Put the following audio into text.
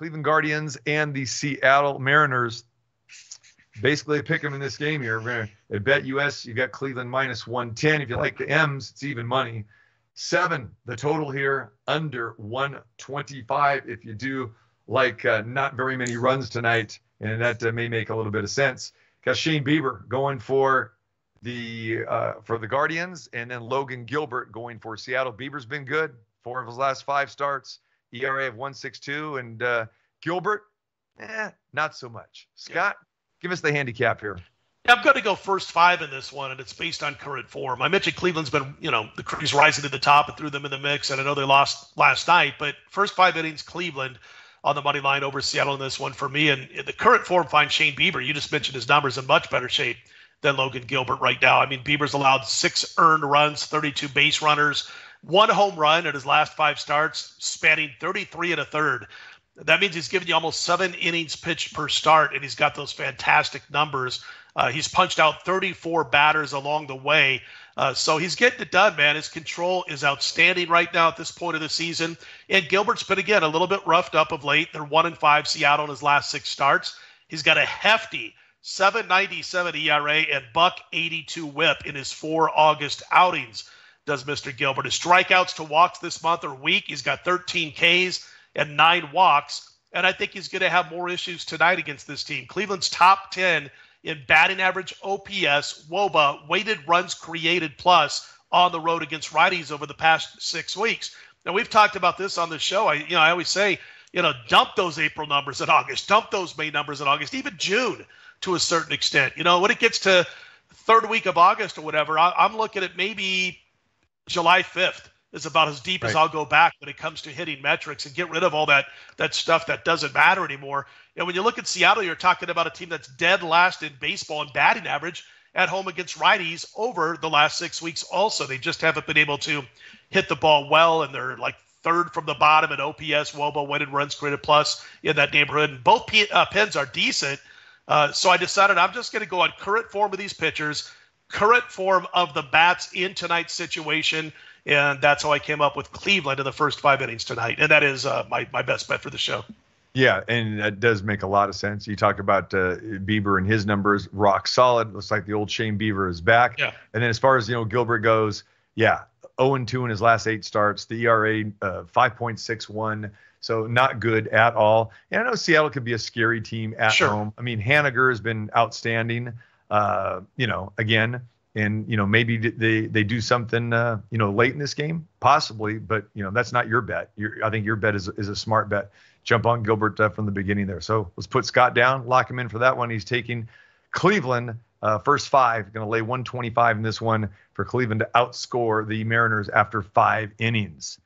Cleveland Guardians and the Seattle Mariners. Basically, pick them in this game here. At BetUS, you got Cleveland minus 110. If you like the M's, it's even money. Seven, the total here, under 125. If you do like uh, not very many runs tonight, and that uh, may make a little bit of sense. Got Shane Bieber going for the uh, for the Guardians, and then Logan Gilbert going for Seattle. Bieber's been good, four of his last five starts, ERA of 1.62, and uh, Gilbert, eh, not so much. Scott, yeah. give us the handicap here. I'm going to go first five in this one, and it's based on current form. I mentioned Cleveland's been, you know, the Crews rising to the top and threw them in the mix, and I know they lost last night, but first five innings, Cleveland on the money line over Seattle in this one for me. And the current form finds Shane Bieber. You just mentioned his numbers in much better shape than Logan Gilbert right now. I mean, Bieber's allowed six earned runs, 32 base runners, one home run in his last five starts, spanning 33 and a third. That means he's given you almost seven innings pitched per start, and he's got those fantastic numbers. Uh, he's punched out 34 batters along the way. Uh, so he's getting it done, man. His control is outstanding right now at this point of the season. And Gilbert's been again a little bit roughed up of late. They're one and five Seattle in his last six starts. He's got a hefty 797 ERA and buck 82 whip in his four August outings. Does Mr. Gilbert. His strikeouts to walks this month are weak. He's got 13 Ks and nine walks. And I think he's going to have more issues tonight against this team. Cleveland's top 10 in batting average, OPS, WOBA, weighted runs created plus on the road against righties over the past six weeks. Now we've talked about this on the show. I you know I always say you know dump those April numbers in August, dump those May numbers in August, even June to a certain extent. You know when it gets to third week of August or whatever, I, I'm looking at maybe July 5th is about as deep right. as I'll go back when it comes to hitting metrics and get rid of all that that stuff that doesn't matter anymore. And when you look at Seattle, you're talking about a team that's dead last in baseball and batting average at home against righties over the last six weeks. Also, they just haven't been able to hit the ball well, and they're like third from the bottom in OPS, WOBA, weighted runs created plus in that neighborhood. And both P- uh, pens are decent. Uh, so I decided I'm just going to go on current form of these pitchers, current form of the bats in tonight's situation and that's how I came up with Cleveland in the first five innings tonight, and that is uh, my my best bet for the show. Yeah, and that does make a lot of sense. You talk about uh, Bieber and his numbers, rock solid. Looks like the old Shane Bieber is back. Yeah. And then as far as you know, Gilbert goes, yeah, 0 2 in his last eight starts. The ERA uh, 5.61, so not good at all. And I know Seattle could be a scary team at sure. home. I mean, Haniger has been outstanding. Uh, you know, again, and you know maybe they they do something uh, you know late in this game, possibly, but you know that's not your bet. Your, I think your bet is is a smart bet. Jump on Gilbert uh, from the beginning there. So let's put Scott down, lock him in for that one. He's taking Cleveland uh, first five, going to lay 125 in this one for Cleveland to outscore the Mariners after five innings.